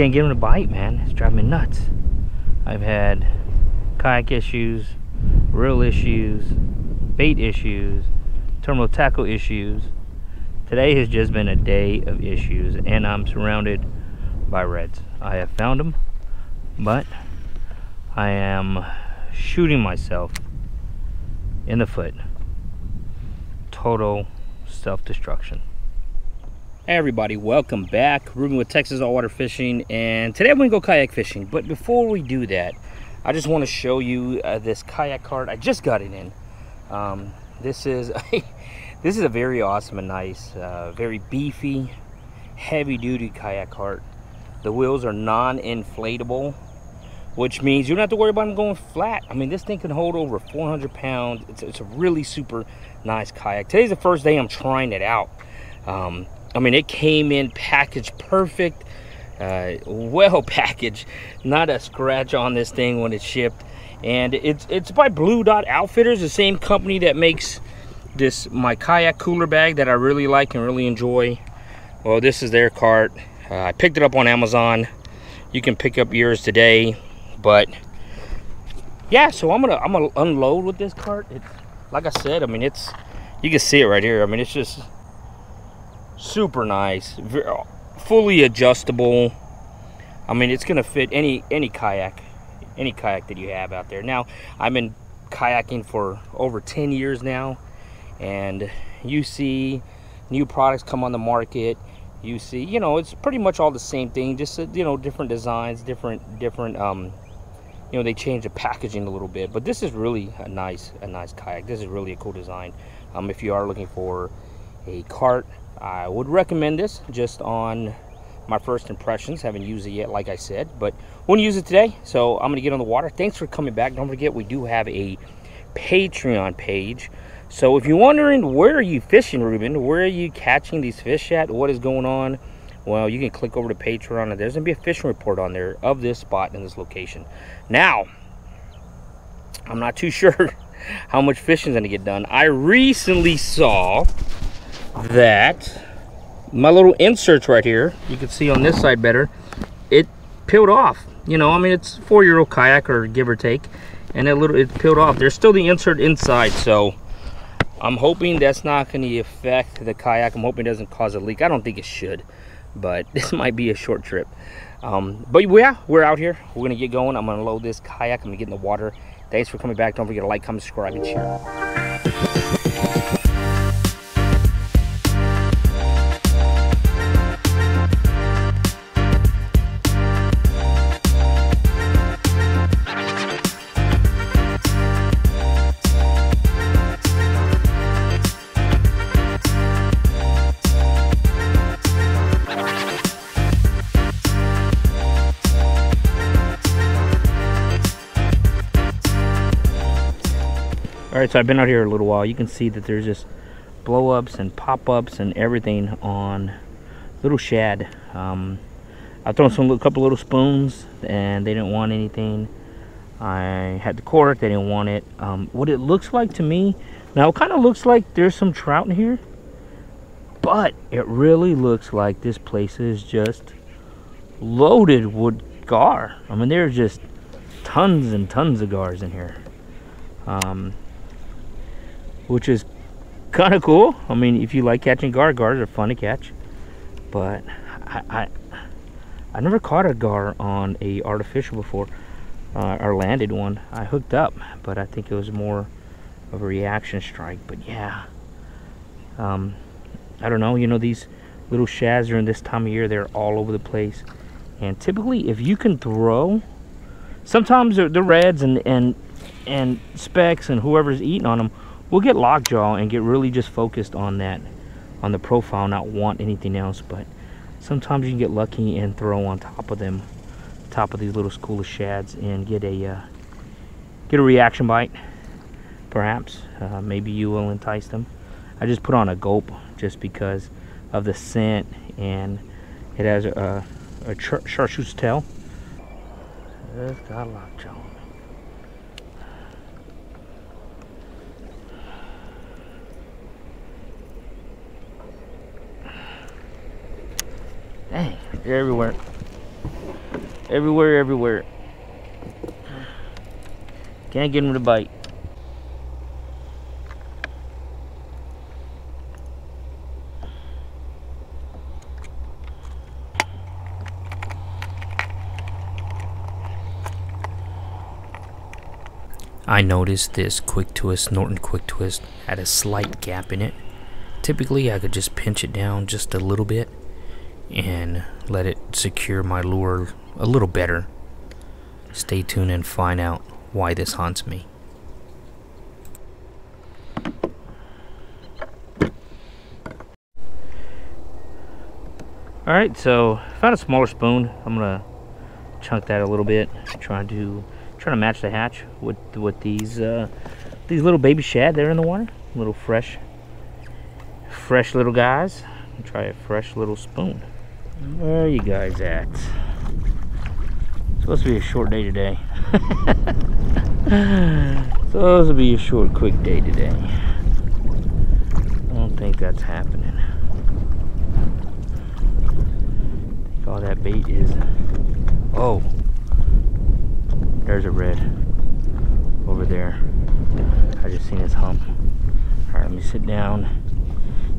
can't get him to bite, man. It's driving me nuts. I've had kayak issues, reel issues, bait issues, terminal tackle issues. Today has just been a day of issues and I'm surrounded by reds. I have found them, but I am shooting myself in the foot. Total self-destruction. Everybody, welcome back. Ruben with Texas All Water Fishing, and today I'm gonna go kayak fishing. But before we do that, I just want to show you uh, this kayak cart. I just got it in. Um, this is a, this is a very awesome and nice, uh, very beefy, heavy-duty kayak cart. The wheels are non-inflatable, which means you don't have to worry about them going flat. I mean, this thing can hold over 400 pounds. It's, it's a really super nice kayak. Today's the first day I'm trying it out. Um, I mean, it came in packaged perfect, uh, well packaged, not a scratch on this thing when it's shipped. And it's it's by Blue Dot Outfitters, the same company that makes this my kayak cooler bag that I really like and really enjoy. Well, this is their cart. Uh, I picked it up on Amazon. You can pick up yours today, but yeah. So I'm gonna I'm gonna unload with this cart. It's like I said. I mean, it's you can see it right here. I mean, it's just super nice. Fully adjustable. I mean it's gonna fit any any kayak any kayak that you have out there. Now i've been kayaking for over 10 years now and you see new products come on the market. You see you know it's pretty much all the same thing just uh, you know different designs different different um you know they change the packaging a little bit. But this is really a nice a nice kayak. This is really a cool design. Um if you are looking for a cart I would recommend this just on my first impressions. Haven't used it yet, like I said, but want to use it today. So I'm to get on the water. Thanks for coming back. Don't forget, we do have a Patreon page. So if you're wondering, where are you fishing, Ruben? Where are you catching these fish at? What is going on? Well, you can click over to Patreon, and there's to be a fishing report on there of this spot and this location. Now, I'm not too sure how much fishing is going to get done. I recently saw that my little inserts right here, you can see on this side better, it peeled off. You know, I mean, it's four-year-old kayak or give or take, and it little it peeled off. There's still the insert inside, so I'm hoping that's not going to affect the kayak. I'm hoping it doesn't cause a leak. I don't think it should, but this might be a short trip. Um, but yeah, we're out here. We're going to get going. I'm going to load this kayak. I'm going to get in the water. Thanks for coming back. Don't forget to like, comment, subscribe, and share. All right so i've been out here a little while. You can see that there's just blow ups and pop ups and everything on little shad. Um, i thrown some a couple little spoons and they didn't want anything. I had the cork they didn't want it. Um, what it looks like to me now it kind of looks like there's some trout in here but it really looks like this place is just loaded with gar. I mean there's just tons and tons of gars in here. Um, which is kind of cool. I mean, if you like catching gar, gars are fun to catch. But I, I, I never caught a gar on a artificial before, uh, or landed one. I hooked up, but I think it was more of a reaction strike. But yeah, um, I don't know. You know, these little shads during this time of year, they're all over the place. And typically, if you can throw, sometimes the reds and and and specks and whoever's eating on them we'll get lockjaw and get really just focused on that on the profile not want anything else but sometimes you can get lucky and throw on top of them top of these little school of shads and get a uh, get a reaction bite perhaps. Uh, maybe you will entice them. I just put on a gulp just because of the scent and it has a, a char chartreuse tail. It's got lockjaw Everywhere. Everywhere, everywhere. Can't get him to bite. I noticed this quick twist, Norton quick twist, had a slight gap in it. Typically I could just pinch it down just a little bit and let it secure my lure a little better. Stay tuned and find out why this haunts me. Alright, so found a smaller spoon. I'm gonna chunk that a little bit. Trying to trying to match the hatch with with these uh, these little baby shad there in the water. Little fresh, fresh little guys. Try a fresh little spoon. Where are you guys at? It's supposed to be a short day today. supposed to be a short, quick day today. I don't think that's happening. I think all that bait is. Oh, there's a red over there. I just seen his hump. All right, let me sit down,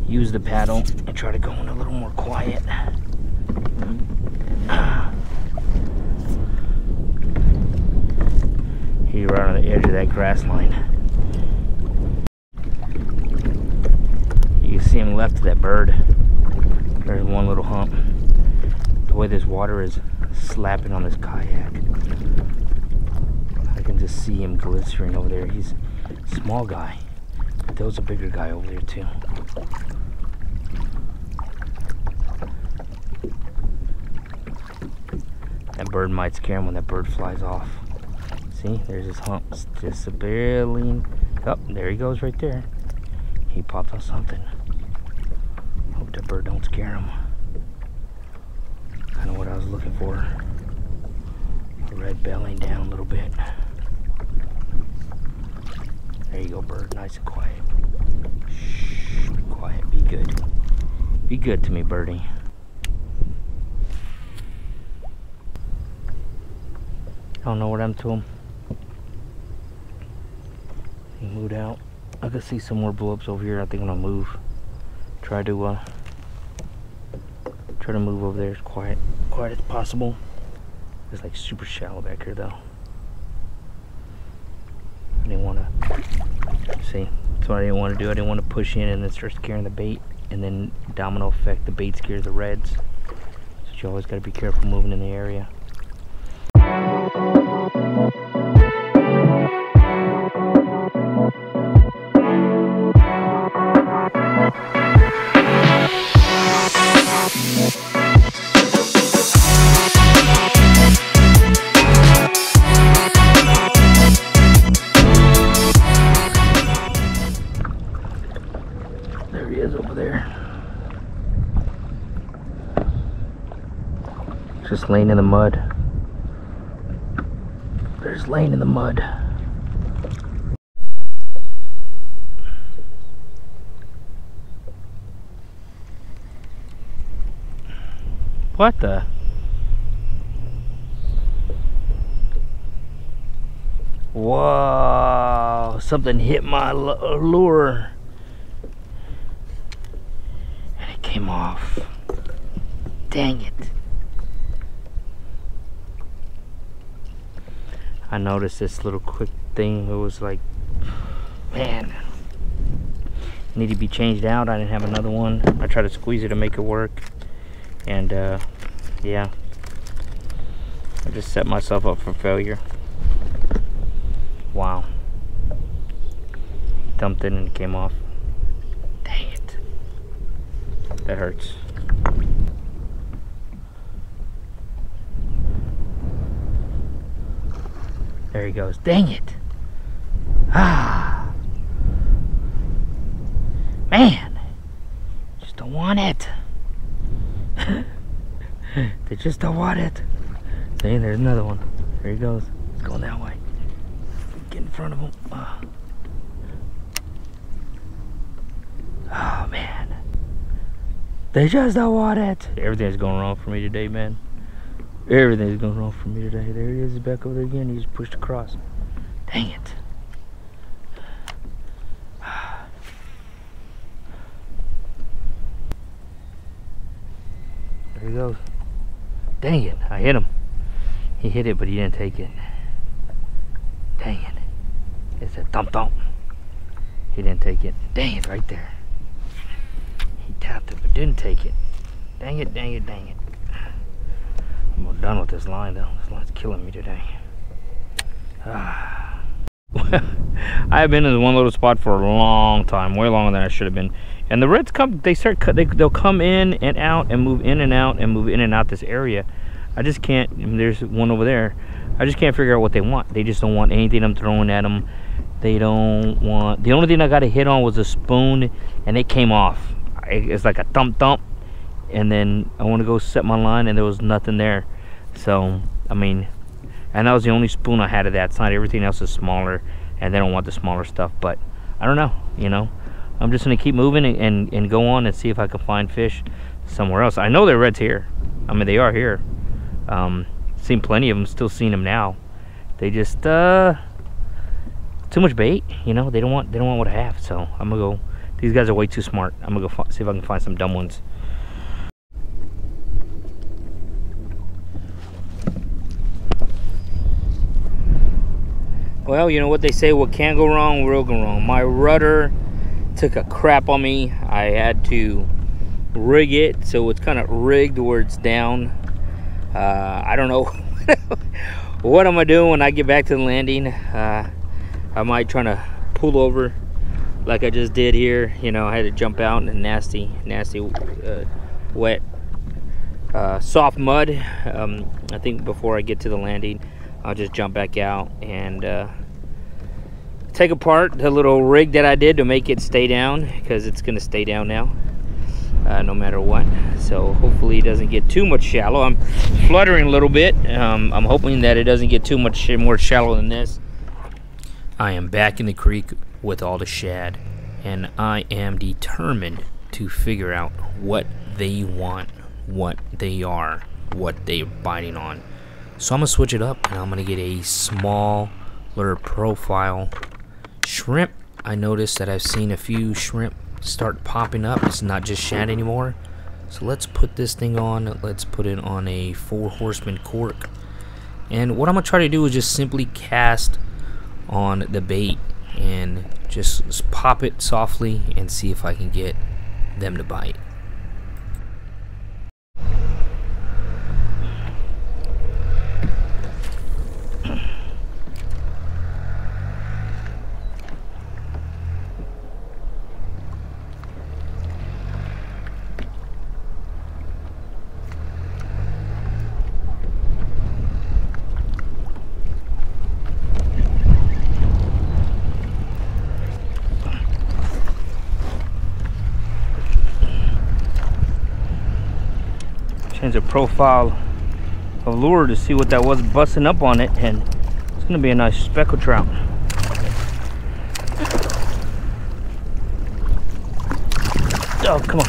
use the paddle, and try to go in a little more quiet. Right on the edge of that grass line. You can see him left of that bird. There's one little hump. The way this water is slapping on this kayak. I can just see him glistering over there. He's a small guy. But there was a bigger guy over there too. That bird might scare him when that bird flies off. See, there's his humps just barely. Oh, there he goes right there. He popped on something. Hope the bird don't scare him. Kind of what I was looking for. Red belly down a little bit. There you go, bird. Nice and quiet. Shh, quiet. Be good. Be good to me, birdie. I don't know what I'm to him. He moved out. I can see some more blow-ups over here. I think I'm gonna move. Try to uh try to move over there as quiet quiet as possible. It's like super shallow back here though. I didn't wanna see. That's what I didn't want to do. I didn't want to push in and then start scaring the bait and then domino effect the bait scares the reds. So you always gotta be careful moving in the area. He is over there. Just laying in the mud. There's laying in the mud. What the? Whoa, something hit my lure. Came off. Dang it. I noticed this little quick thing. It was like, man, need to be changed out. I didn't have another one. I tried to squeeze it to make it work. And uh, yeah, I just set myself up for failure. Wow. Dumped it and it came off. Dang it. That hurts. There he goes. Dang it. Ah. Man. Just don't want it. they just don't want it. See, there's another one. There he goes. He's going that way. Get in front of him. Oh, oh man. They just don't want it. Everything's going wrong for me today, man. Everything's going wrong for me today. There he is back over there again. He just pushed across. Dang it. There he goes. Dang it. I hit him. He hit it, but he didn't take it. Dang it. It's a thump thump. He didn't take it. Dang it, right there. Tapped it, but didn't take it. Dang it, dang it, dang it. I'm done with this line though. This line's killing me today. Ah. I have been in one little spot for a long time, way longer than I should have been. And the reds come, they start, they, they'll come in and out and move in and out and move in and out this area. I just can't, there's one over there. I just can't figure out what they want. They just don't want anything I'm throwing at them. They don't want, the only thing I got a hit on was a spoon and it came off. It's like a thump thump. And then I want to go set my line and there was nothing there. So, I mean, and that was the only spoon I had of that side. Everything else is smaller and they don't want the smaller stuff. But I don't know, you know. I'm just to keep moving and, and, and, go on and see if I can find fish somewhere else. I know they're reds here. I mean, they are here. Um, seen plenty of them, still seeing them now. They just, uh, too much bait, you know. They don't want, they don't want what I have. So I'm to go, these guys are way too smart. I'm to go see if I can find some dumb ones. Well, you know what they say, what can't go wrong will go wrong. My rudder took a crap on me. I had to rig it so it's kind of rigged where it's down. Uh, I don't know what am I doing when I get back to the landing. Uh, I might try to pull over like I just did here. You know, I had to jump out in a nasty, nasty, uh, wet, uh, soft mud. Um, I think before I get to the landing, I'll just jump back out and uh, take apart the little rig that I did to make it stay down because it's going to stay down now uh, no matter what so hopefully it doesn't get too much shallow I'm fluttering a little bit um, I'm hoping that it doesn't get too much more shallow than this I am back in the creek with all the shad and I am determined to figure out what they want what they are what they're biting on so I'm gonna switch it up and I'm gonna get a small little profile shrimp, I noticed that I've seen a few shrimp start popping up. It's not just shad anymore. So let's put this thing on. Let's put it on a four horseman cork. And what I'm to try to do is just simply cast on the bait and just pop it softly and see if I can get them to bite. Change the profile of lure to see what that was busting up on it and it's gonna be a nice speckle trout. Oh come on.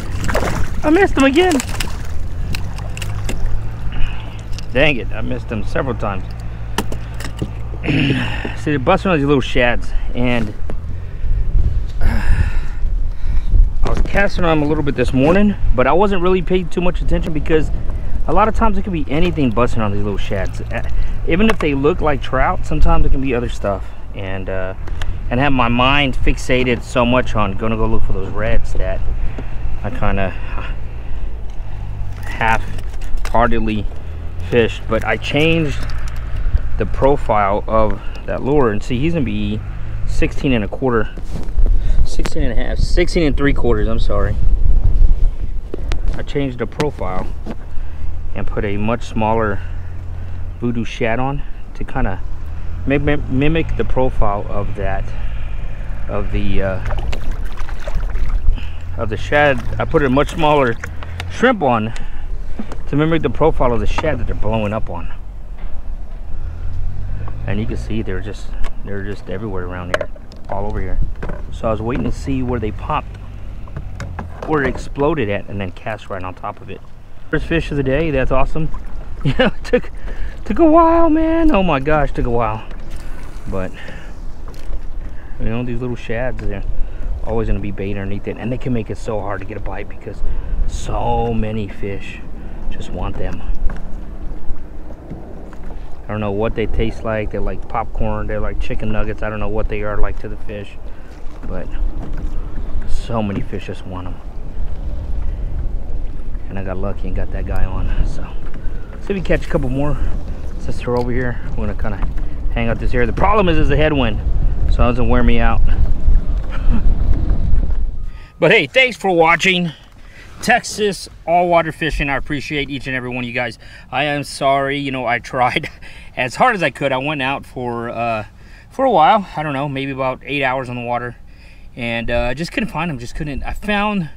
I missed him again. Dang it I missed him several times. See they're busting on these little shads and casting on them a little bit this morning, but I wasn't really paying too much attention because a lot of times it can be anything busting on these little shads. Uh, even if they look like trout, sometimes it can be other stuff. And uh, and have my mind fixated so much on gonna go look for those reds that I kind of half-heartedly fished. But I changed the profile of that lure and see he's gonna be 16 and a quarter 16 and a half 16 and three quarters i'm sorry. I changed the profile and put a much smaller voodoo shad on to kind of mimic the profile of that of the uh, of the shad. I put a much smaller shrimp on to mimic the profile of the shad that they're blowing up on. And you can see they're just they're just everywhere around here all over here. So I was waiting to see where they popped, where it exploded at, and then cast right on top of it. First fish of the day, that's awesome. know, it took took a while, man. Oh my gosh, took a while. But you know, these little shads, they're always gonna be bait underneath it, and they can make it so hard to get a bite because so many fish just want them. I don't know what they taste like. They're like popcorn. They're like chicken nuggets. I don't know what they are like to the fish, but so many fish just want them. And I got lucky and got that guy on. So, see if we catch a couple more. Since they're over here, we're gonna kind of hang out this area. The problem is, is the headwind, so it doesn't wear me out. but hey, thanks for watching. Texas all water fishing. I appreciate each and every one of you guys. I am sorry, you know, I tried as hard as I could. I went out for uh, for a while. I don't know, maybe about eight hours on the water, and uh, I just couldn't find them. Just couldn't. I found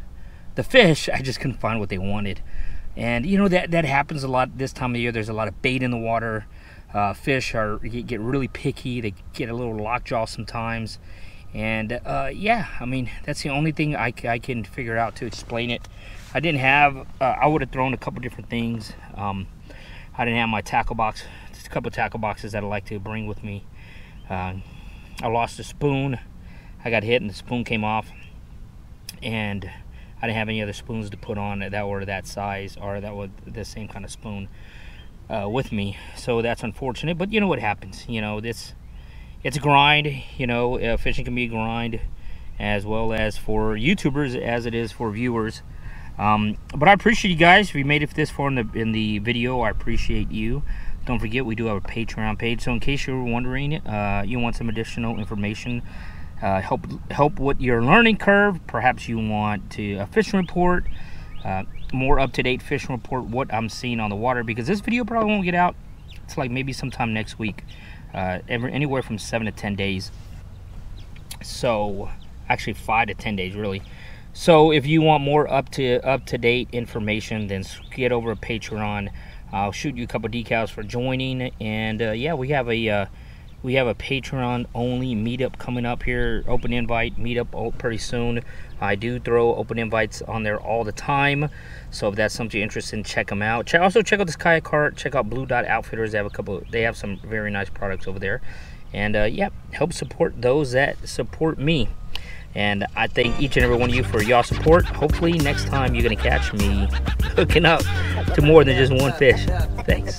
the fish. I just couldn't find what they wanted, and you know that that happens a lot this time of year. There's a lot of bait in the water. Uh, fish are get really picky. They get a little lockjaw sometimes. And uh, yeah, I mean, that's the only thing I, I can figure out to explain it. I didn't have, uh, I would have thrown a couple different things. Um, I didn't have my tackle box, just a couple tackle boxes that I like to bring with me. Uh, I lost a spoon. I got hit and the spoon came off. And I didn't have any other spoons to put on that were that size or that were the same kind of spoon uh, with me. So that's unfortunate, but you know what happens. You know, this it's a grind. You know, uh, fishing can be a grind as well as for YouTubers as it is for viewers. Um, but I appreciate you guys. If you made it this far in the in the video, I appreciate you. Don't forget, we do have a Patreon page. So in case you're wondering, uh, you want some additional information, uh, help help with your learning curve. Perhaps you want to a fishing report, uh, more up to date fishing report, what I'm seeing on the water. Because this video probably won't get out. It's like maybe sometime next week, uh, every, anywhere from seven to ten days. So actually five to ten days really. So if you want more up to up to date information, then get over to Patreon. I'll shoot you a couple decals for joining, and uh, yeah, we have a uh, we have a Patreon only meetup coming up here. Open invite meetup pretty soon. I do throw open invites on there all the time. So if that's something you're interested in, check them out. Check, also check out this kayak cart. Check out Blue Dot Outfitters. They have a couple. They have some very nice products over there. And uh, yeah, help support those that support me. And I thank each and every one of you for your support. Hopefully next time you're to catch me hooking up to more than just one fish. Thanks.